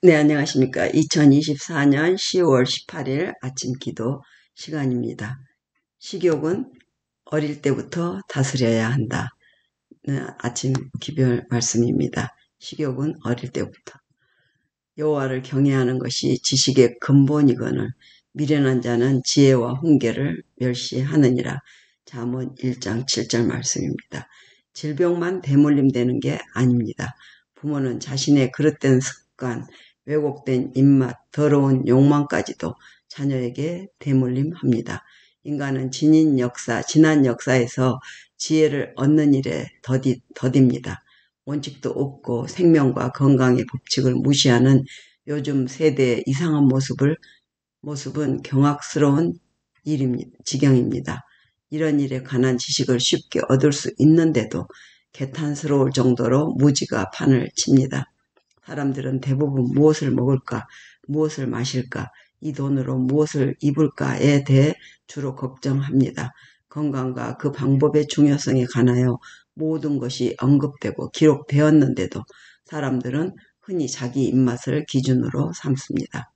네, 안녕하십니까. 2024년 10월 18일 아침 기도 시간입니다. 식욕은 어릴 때부터 다스려야 한다. 네, 아침 기별 말씀입니다. 식욕은 어릴 때부터. 여호와를 경외하는 것이 지식의 근본이거늘 미련한 자는 지혜와 훈계를 멸시하느니라. 잠언 1장 7절 말씀입니다. 질병만 대물림되는 게 아닙니다. 부모는 자신의 그릇된 습관, 왜곡된 입맛, 더러운 욕망까지도 자녀에게 대물림합니다. 인간은 지닌 역사, 지난 역사에서 지혜를 얻는 일에 더디, 더딥니다. 원칙도 없고 생명과 건강의 법칙을 무시하는 요즘 세대의 이상한 모습을 모습은 경악스러운 일입니다. 지경입니다. 이런 일에 관한 지식을 쉽게 얻을 수 있는데도 개탄스러울 정도로 무지가 판을 칩니다. 사람들은 대부분 무엇을 먹을까, 무엇을 마실까, 이 돈으로 무엇을 입을까에 대해 주로 걱정합니다. 건강과 그 방법의 중요성에 관하여 모든 것이 언급되고 기록되었는데도 사람들은 흔히 자기 입맛을 기준으로 삼습니다.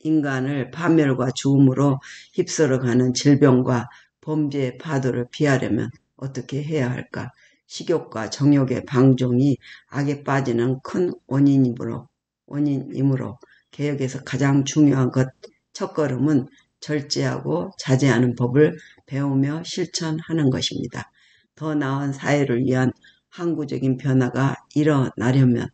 인간을 파멸과 죽음으로 휩쓸어가는 질병과 범죄의 파도를 피하려면 어떻게 해야 할까? 식욕과 정욕의 방종이 악에 빠지는 큰 원인이므로 원인이므로 개혁에서 가장 중요한 것 첫걸음은 절제하고 자제하는 법을 배우며 실천하는 것입니다. 더 나은 사회를 위한 항구적인 변화가 일어나려면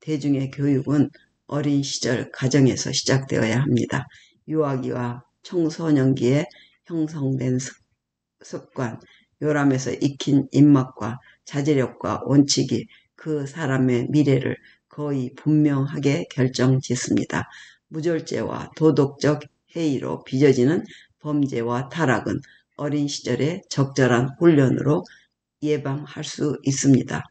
대중의 교육은 어린 시절 가정에서 시작되어야 합니다. 유아기와 청소년기에 형성된 습관, 요람에서 익힌 입맛과 자제력과 원칙이 그 사람의 미래를 거의 분명하게 결정짓습니다. 무절제와 도덕적 해이로 빚어지는 범죄와 타락은 어린 시절에 적절한 훈련으로 예방할 수 있습니다.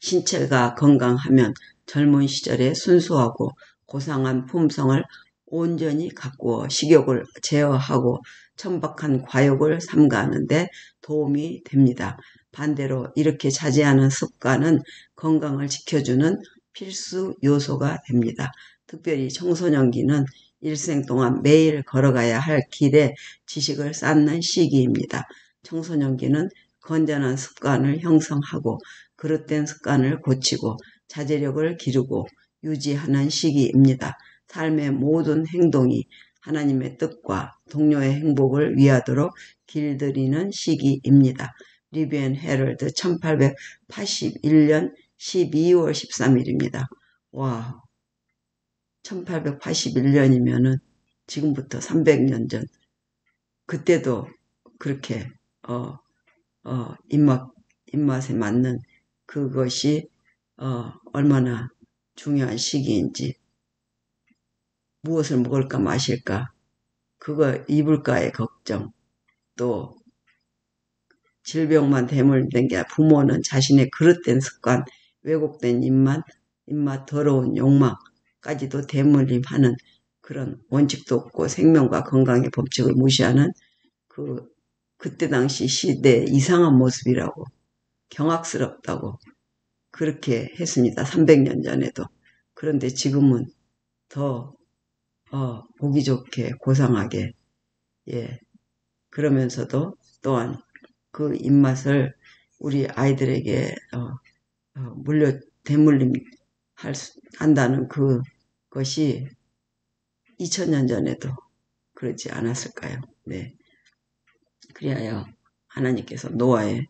신체가 건강하면 젊은 시절에 순수하고 고상한 품성을 온전히 가꾸어 식욕을 제어하고 천박한 과욕을 삼가하는데 도움이 됩니다. 반대로 이렇게 자제하는 습관은 건강을 지켜주는 필수 요소가 됩니다. 특별히 청소년기는 일생 동안 매일 걸어가야 할 길에 지식을 쌓는 시기입니다. 청소년기는 건전한 습관을 형성하고 그릇된 습관을 고치고 자제력을 기르고 유지하는 시기입니다. 삶의 모든 행동이 하나님의 뜻과 동료의 행복을 위하도록 길들이는 시기입니다. 리비엔 헤럴드 1881년 12월 13일입니다. 와, 1881년이면은 지금부터 300년 전 그때도 그렇게 어, 어, 입맛 입맛에 맞는 그것이 어, 얼마나 중요한 시기인지 무엇을 먹을까 마실까 그거 입을까의 걱정 또 질병만 대물된 게 부모는 자신의 그릇된 습관 왜곡된 입맛 입맛 더러운 욕망까지도 대물림하는 그런 원칙도 없고 생명과 건강의 법칙을 무시하는 그 그때 당시 시대의 이상한 모습이라고 경악스럽다고 그렇게 했습니다. 300년 전에도. 그런데 지금은 더 어, 보기 좋게 고상하게 예 그러면서도 또한 그 입맛을 우리 아이들에게 어, 어, 물려 대물림 할 수, 한다는 그 것이 2000년 전에도 그러지 않았을까요? 네. 그리하여 하나님께서 노아의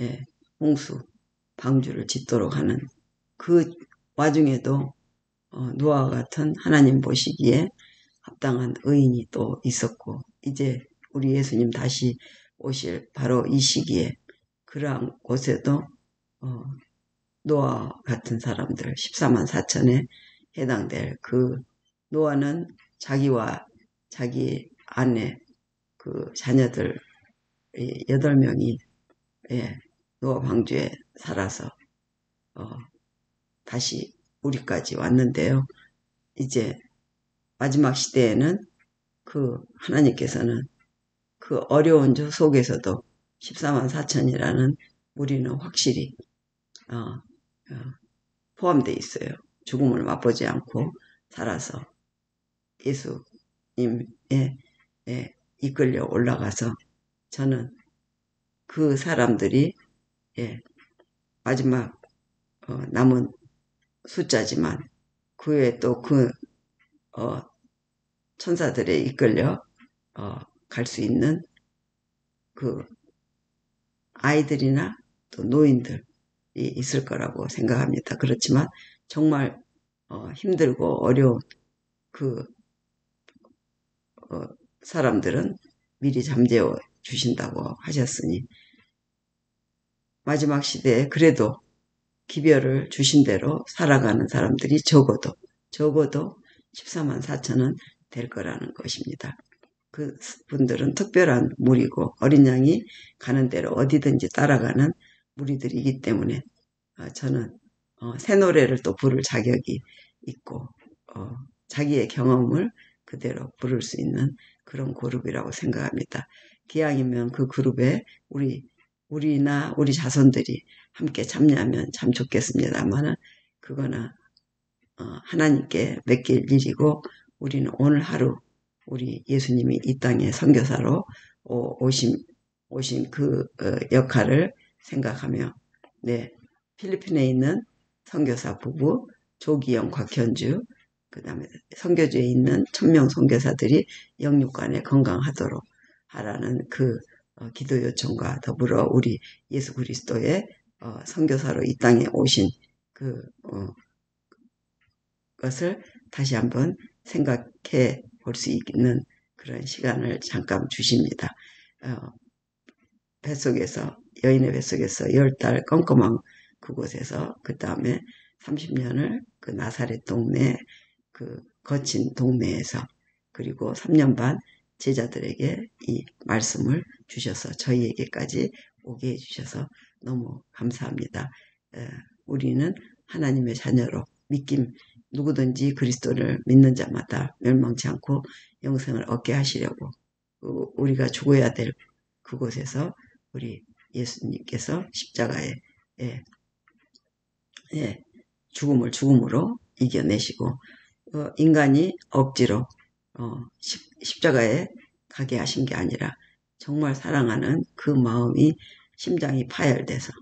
예, 홍수 방주를 짓도록 하는 그 와중에도 어, 노아와 같은 하나님 보시기에 합당한 의인이 또 있었고 이제 우리 예수님 다시 오실 바로 이 시기에 그러한 곳에도 어, 노아 같은 사람들 14만 4천에 해당될 그 노아는 자기와 자기 아내 그 자녀들 여덟 명이 예, 노아 방주에 살아서 어, 다시 우리까지 왔는데요. 이제 마지막 시대에는 그 하나님께서는 그 어려운 저 속에서도 14만 4천이라는 우리는 확실히 어, 어, 포함되어 있어요. 죽음을 맛보지 않고 살아서 예수님에 예, 이끌려 올라가서 저는 그 사람들이 예, 마지막 어, 남은 숫자지만 그 외에 또그 어, 천사들에 이끌려 어, 갈 수 있는 그 아이들이나 또 노인들이 있을 거라고 생각합니다. 그렇지만 정말 어, 힘들고 어려운 그 어, 사람들은 미리 잠재워 주신다고 하셨으니 마지막 시대에 그래도 기별을 주신 대로 살아가는 사람들이 적어도 적어도 14만 4천은 될 거라는 것입니다. 그 분들은 특별한 무리고 어린 양이 가는 대로 어디든지 따라가는 무리들이기 때문에 어, 저는 어, 새 노래를 또 부를 자격이 있고 어, 자기의 경험을 그대로 부를 수 있는 그런 그룹이라고 생각합니다. 기왕이면 그 그룹에 우리 우리나 우리 자손들이 함께 참여하면 참 좋겠습니다만은 그거는 어, 하나님께 맡길 일이고 우리는 오늘 하루 우리 예수님이 이 땅에 선교사로 오신 오신 그 어, 역할을 생각하며 네 필리핀에 있는 선교사 부부 조기영 곽현주 그 다음에 선교주에 있는 천명 선교사들이 영육간에 건강하도록 하라는 그 어, 기도 요청과 더불어 우리 예수 그리스도의 어, 선교사로 이 땅에 오신 그 어, 것을 다시 한번 생각해 볼 수 있는 그런 시간을 잠깐 주십니다. 어, 뱃속에서 여인의 뱃속에서 열 달 껌껌한 그곳에서 그 다음에 30년을 그 나사렛 동네 그 거친 동네에서 그리고 3년 반 제자들에게 이 말씀을 주셔서 저희에게까지 오게 해주셔서 너무 감사합니다. 에, 우리는 하나님의 자녀로 믿김 누구든지 그리스도를 믿는 자마다 멸망치 않고 영생을 얻게 하시려고 우리가 죽어야 될 그곳에서 우리 예수님께서 십자가에 예, 예, 죽음을 죽음으로 이겨내시고 어, 인간이 억지로 어, 십, 자가에 가게 하신 게 아니라 정말 사랑하는 그 마음이 심장이 파열돼서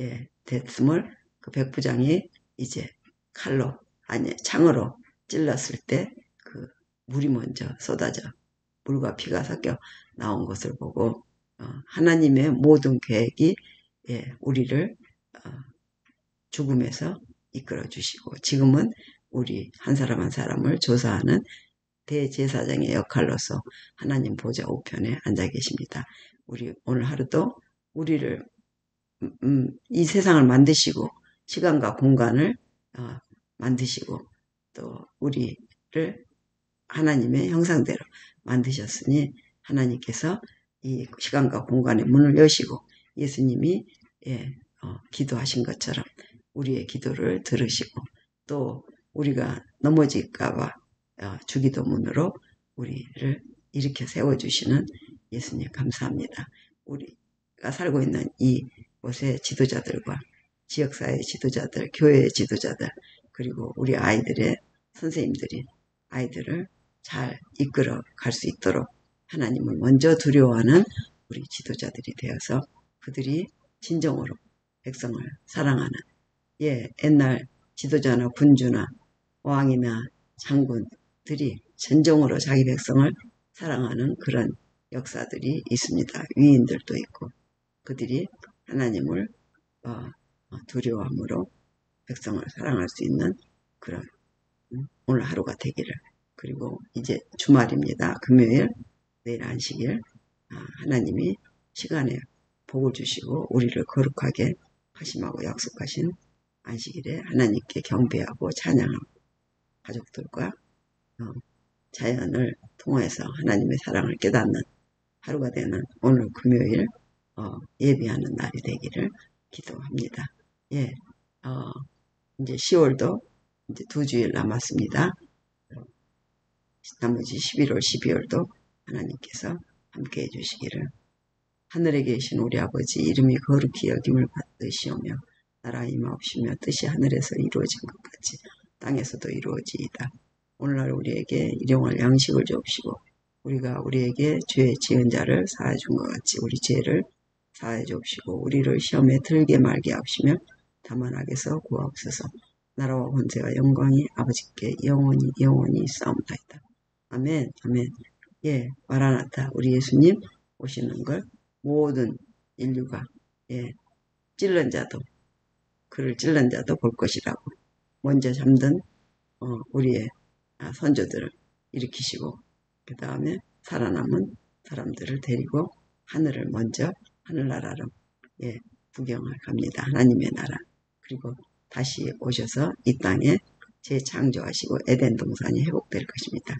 예, 됐음을 그 백부장이 이제 칼로 아니 창으로 찔렀을 때 그 물이 먼저 쏟아져 물과 피가 섞여 나온 것을 보고 어, 하나님의 모든 계획이 예, 우리를 어, 죽음에서 이끌어 주시고 지금은 우리 한 사람 한 사람을 조사하는 대제사장의 역할로서 하나님 보좌 우편에 앉아 계십니다. 우리 오늘 하루도 우리를 음, 음, 이 세상을 만드시고 시간과 공간을 어, 만드시고 또 우리를 하나님의 형상대로 만드셨으니 하나님께서 이 시간과 공간의 문을 여시고 예수님이 예, 어, 기도하신 것처럼 우리의 기도를 들으시고 또 우리가 넘어질까봐 어, 주기도문으로 우리를 일으켜 세워주시는 예수님 감사합니다. 우리가 살고 있는 이곳의 지도자들과 지역사회 지도자들, 교회의 지도자들, 그리고 우리 아이들의 선생님들이 아이들을 잘 이끌어 갈 수 있도록 하나님을 먼저 두려워하는 우리 지도자들이 되어서 그들이 진정으로 백성을 사랑하는 예 옛날 지도자나 군주나 왕이나 장군들이 진정으로 자기 백성을 사랑하는 그런 역사들이 있습니다. 위인들도 있고 그들이 하나님을 어, 어, 두려워함으로 백성을 사랑할 수 있는 그런 음, 오늘 하루가 되기를 그리고 이제 주말입니다. 금요일 내일 안식일 아, 하나님이 시간에 복을 주시고 우리를 거룩하게 하심하고 약속하신 안식일에 하나님께 경배하고 찬양하고 가족들과 어, 자연을 통해서 하나님의 사랑을 깨닫는 하루가 되는 오늘 금요일 어, 예비하는 날이 되기를 기도합니다. 예, 어, 이제 10월도 이제 두 주일 남았습니다. 나머지 11월, 12월도 하나님께서 함께 해주시기를 하늘에 계신 우리 아버지 이름이 거룩히 여김을 받으시오며 나라 임하옵시며 뜻이 하늘에서 이루어진 것 같이 땅에서도 이루어지이다. 오늘날 우리에게 일용할 양식을 주옵시고 우리가 우리에게 죄 지은 자를 사해 준 것 같이 우리 죄를 사해 주옵시고 우리를 시험에 들게 말게 하시며 다만 악에서 구하옵소서. 나라와 권세와 영광이 아버지께 영원히 영원히 싸움다이다. 아멘 아멘 예 마라나타 우리 예수님 오시는 걸 모든 인류가 예 찔른 자도 그를 찔른 자도 볼 것이라고 먼저 잠든 어, 우리의 아, 선조들을 일으키시고 그 다음에 살아남은 사람들을 데리고 하늘을 먼저 하늘나라로 예, 구경을 갑니다. 하나님의 나라. 그리고 다시 오셔서 이 땅에 재창조하시고 에덴 동산이 회복될 것입니다.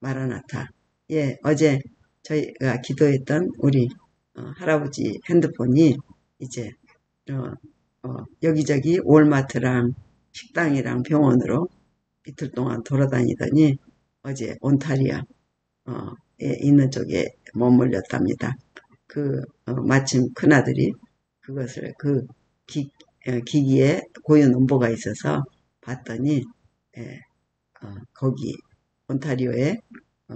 마라나타. 예, 어제 저희가 기도했던 우리 어, 할아버지 핸드폰이 이제 어, 어, 여기저기 월마트랑 식당이랑 병원으로 이틀 동안 돌아다니더니 어제 온타리아 에 있는 쪽에 머물렸답니다. 그 어, 마침 큰아들이 그것을 그 기, 어, 기기에 고유 넘버가 있어서 봤더니 예, 어, 거기 온타리오에 어,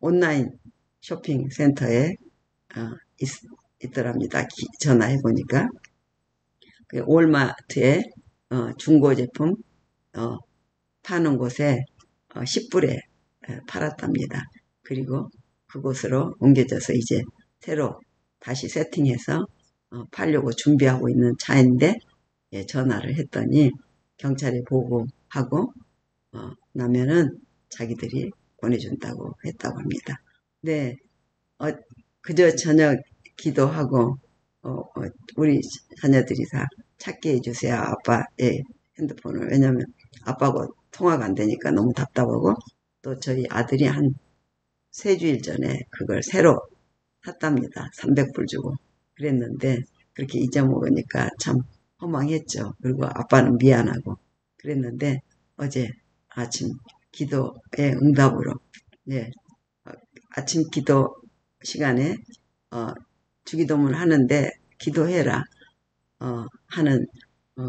온라인 쇼핑 센터에 어, 있, 더랍니다 전화해 보니까 그 월마트에 어, 중고 제품 어, 파는 곳에 10불에 어, 팔았답니다. 그리고 그곳으로 옮겨져서 이제 새로 다시 세팅해서 팔려고 준비하고 있는 차인데 예, 전화를 했더니 경찰에 보고하고 나면은 자기들이 보내준다고 했다고 합니다. 네, 어, 그저 저녁 기도하고 어, 어, 우리 자녀들이 다 찾게 해주세요. 아빠의 핸드폰을. 왜냐면 아빠하고 통화가 안 되니까 너무 답답하고 또 저희 아들이 한 세 주일 전에 그걸 새로 샀답니다. 300불 주고 그랬는데 그렇게 잊어먹으니까 참 허망했죠. 그리고 아빠는 미안하고 그랬는데 어제 아침 기도의 응답으로 예, 아침 기도 시간에 어, 주기도문 하는데 기도해라 어, 하는 어,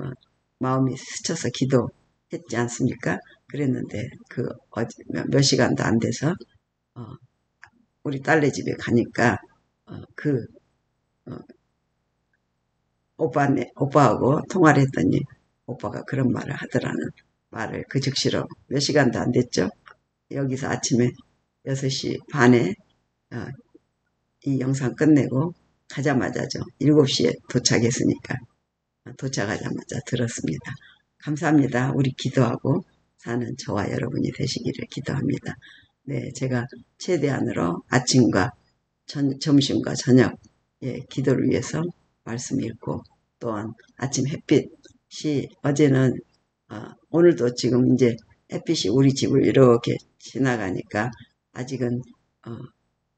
마음이 스쳐서 기도했지 않습니까? 그랬는데 그 어제 몇 시간도 안 돼서 어, 우리 딸네 집에 가니까 어, 그 어, 오빠네 오빠하고 통화를 했더니 오빠가 그런 말을 하더라는 말을 그 즉시로 몇 시간도 안 됐죠. 여기서 아침에 6시 반에 어, 이 영상 끝내고 가자마자죠. 7시에 도착했으니까 도착하자마자 들었습니다. 감사합니다. 우리 기도하고 사는 저와 여러분이 되시기를 기도합니다. 네, 제가 최대한으로 아침과 전, 점심과 저녁 예, 기도를 위해서 말씀 읽고 또한 아침 햇빛이 어제는 어, 오늘도 지금 이제 햇빛이 우리 집을 이렇게 지나가니까 아직은 어,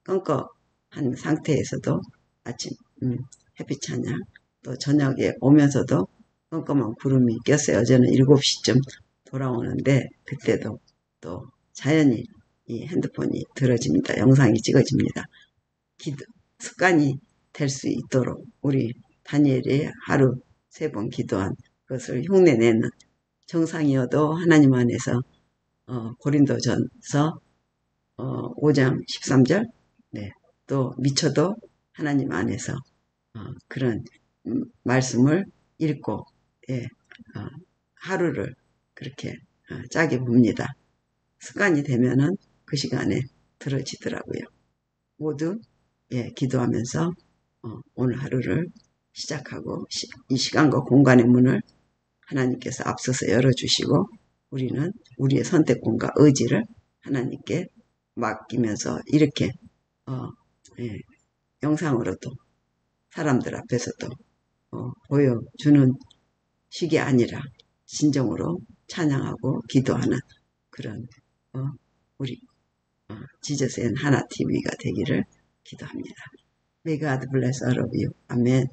껌껌한 상태에서도 아침 음, 햇빛 찬양 또 저녁에 오면서도 껌껌한 구름이 꼈어요. 어제는 7시쯤 돌아오는데 그때도 또 자연히 이 핸드폰이 들어집니다. 영상이 찍어집니다. 기도, 습관이 될 수 있도록 우리 다니엘이 하루 세 번 기도한 것을 흉내내는 정상이어도 하나님 안에서 어, 고린도전서 어, 5장 13절 네, 또 미쳐도 하나님 안에서 어, 그런 음, 말씀을 읽고 예, 어, 하루를 그렇게 어, 짜게 봅니다. 습관이 되면은 그 시간에 들어지더라고요. 모두 예, 기도하면서 어, 오늘 하루를 시작하고 시, 이 시간과 공간의 문을 하나님께서 앞서서 열어주시고 우리는 우리의 선택권과 의지를 하나님께 맡기면서 이렇게 어, 예, 영상으로도 사람들 앞에서도 어, 보여주는 식이 아니라 진정으로 찬양하고 기도하는 그런 어, 우리 어, Jesus and 하나 TV가 되기를 기도합니다. May God bless all of you. 아멘.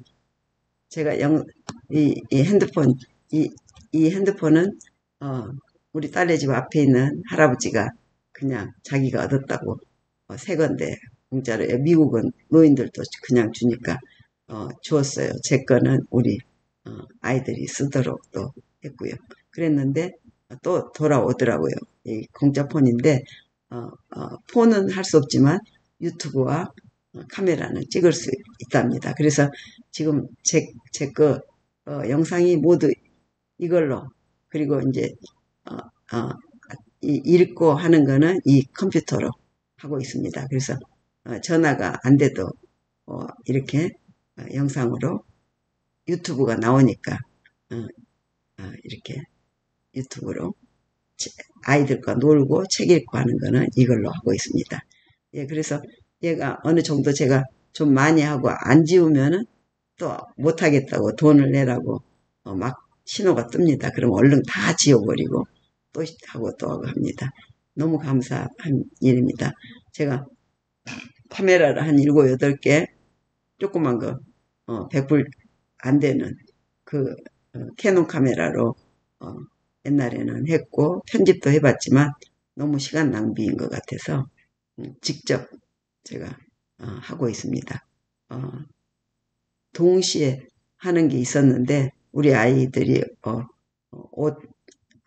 제가 영, 이, 이 핸드폰, 이, 이 핸드폰은, 어, 우리 딸네 집 앞에 있는 할아버지가 그냥 자기가 얻었다고 어, 새 건데 공짜로 미국은 노인들도 그냥 주니까 어, 주었어요. 제 거는 우리 어, 아이들이 쓰도록 또 했고요. 그랬는데 또 돌아오더라고요. 이 공짜 폰인데 어, 어, 폰은 할 수 없지만 유튜브와 카메라는 찍을 수 있답니다. 그래서 지금 제, 제 거, 어, 영상이 모두 이걸로, 그리고 이제, 어, 어, 이, 읽고 하는 거는 이 컴퓨터로 하고 있습니다. 그래서, 어, 전화가 안 돼도, 어, 이렇게 어, 영상으로 유튜브가 나오니까, 이렇게 유튜브로 아이들과 놀고 책 읽고 하는 거는 이걸로 하고 있습니다. 예, 그래서 얘가 어느 정도 제가 좀 많이 하고 안 지우면은 또 못하겠다고 돈을 내라고 어, 막 신호가 뜹니다. 그럼 얼른 다 지워버리고 또 하고 또 하고 합니다. 너무 감사한 일입니다. 제가 카메라를 한 7, 8개 조그만 거 어, 100불 안 되는 그 어, 캐논 카메라로 어, 옛날에는 했고 편집도 해봤지만 너무 시간 낭비인 것 같아서 음, 직접 제가 어, 하고 있습니다. 어, 동시에 하는 게 있었는데 우리 아이들이 어, 옷,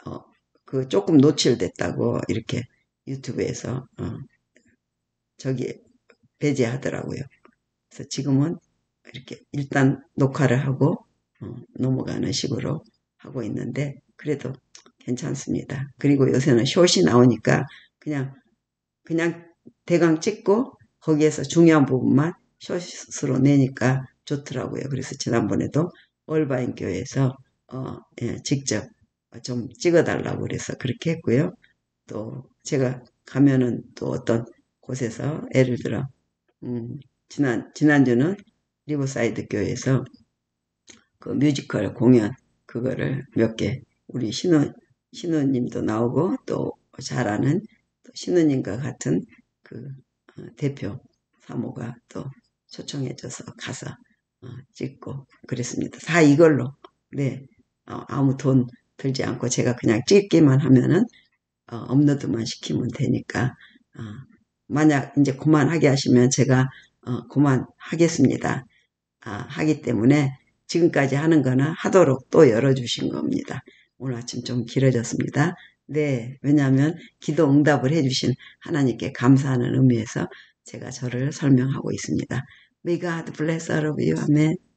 어, 그 조금 노출됐다고 이렇게 유튜브에서 어, 저기 배제하더라고요. 그래서 지금은 이렇게 일단 녹화를 하고 어, 넘어가는 식으로 하고 있는데 그래도 괜찮습니다. 그리고 요새는 숏이 나오니까 그냥 그냥 대강 찍고 거기에서 중요한 부분만 숏으로 내니까 좋더라고요. 그래서 지난번에도 얼바인 교회에서 어, 예, 직접 좀 찍어달라고 그래서 그렇게 했고요. 또 제가 가면은 또 어떤 곳에서 예를 들어 음, 지난 지난주는 리버사이드 교회에서 그 뮤지컬 공연 그거를 몇 개 우리 신우 신우님도 나오고 또 잘 아는 신우님과 같은 그 어, 대표 사모가 또 초청해줘서 가서 어, 찍고 그랬습니다. 다 이걸로 네 어, 아무 돈 들지 않고 제가 그냥 찍기만 하면은 업로드만 시키면 되니까 만약 이제 그만하게 하시면 제가 그만하겠습니다. 아, 하기 때문에 지금까지 하는 거나 하도록 또 열어주신 겁니다. 오늘 아침 좀 길어졌습니다. 네, 왜냐하면 기도 응답을 해주신 하나님께 감사하는 의미에서 제가 저를 설명하고 있습니다. May God bless all of you. 아멘.